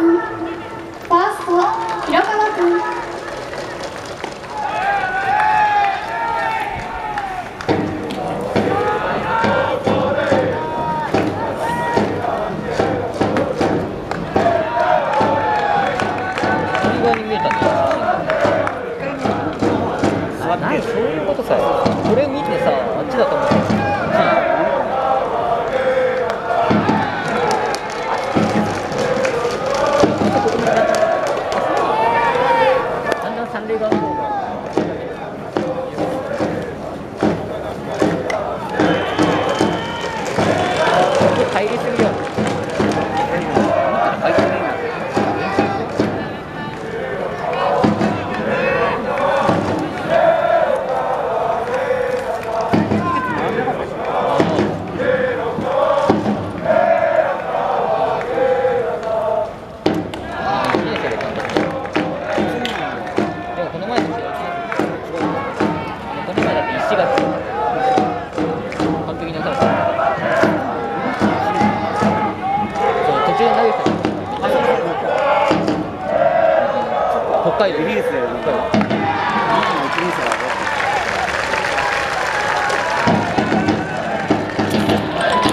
君ファースト広川君。そういうことか。よこれ見てさあっちだと思って83投げて。た北海道。リリースで北海道。